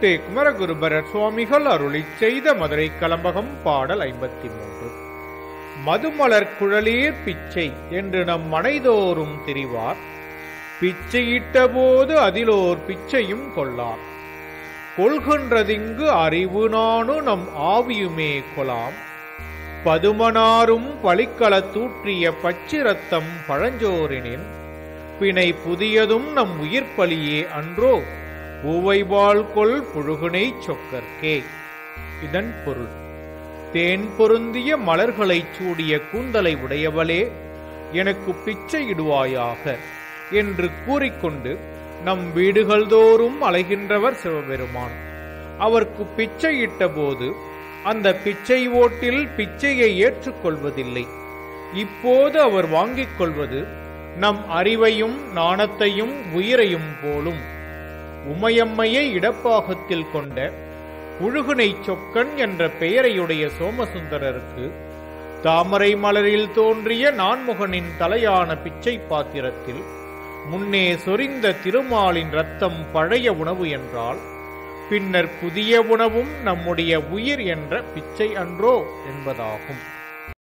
தே குமரகுருபர சுவாமிகள் அருளி செய்த மதுரை கலம்பகம் பாடல் ஐம்பத்தி மூன்று மதுமலர் குழலீர் பிச்சை என்று நம் மனைதோறும் திரிவார். பிச்சையிட்ட போது அதிலோர் பிச்சையும் கொள்ளார். கொள்கின்றதிங்கு அறிவு நானு நம் ஆவியுமே கொலாம். பதுமனாரும் பழிக்கள தூற்றிய பச்சிரத்தம் பழஞ்சோரினின் பிணை புதியதும் நம் உயிர்ப்பலியே அன்றோ. பூவைவாள் கொள் புழுகுனை சொக்கர்க்கே. இதன் பொருள். தேன் பொருந்திய மலர்களைச் சூடிய கூந்தலை உடையவளே எனக்கு பிச்சையிடுவாயாக என்று கூறிக்கொண்டு நம் வீடுகள் தோறும் அலைகின்றவர் சிவபெருமான். அவருக்கு பிச்சையிட்ட போது அந்த பிச்சை ஓட்டில் பிச்சையை ஏற்றுக்கொள்வதில்லை இப்போது அவர் வாங்கிக் கொள்வது நம் அறிவையும் நாணத்தையும் உயிரையும் போலும். உமையம்மையை இடப்பாகத்தில் கொண்ட உழுகுனை சொக்கன் என்ற பெயரையுடைய சோமசுந்தரருக்கு தாமரை மலரில் தோன்றிய நான்முகனின் தலையான பிச்சை பாத்திரத்தில் முன்னே சொரிந்த திருமாலின் ரத்தம் பழைய உணவு என்றால் பின்னர் புதிய உணவும் நம்முடைய உயிர் என்ற பிச்சை அன்றோ என்பதாகும்.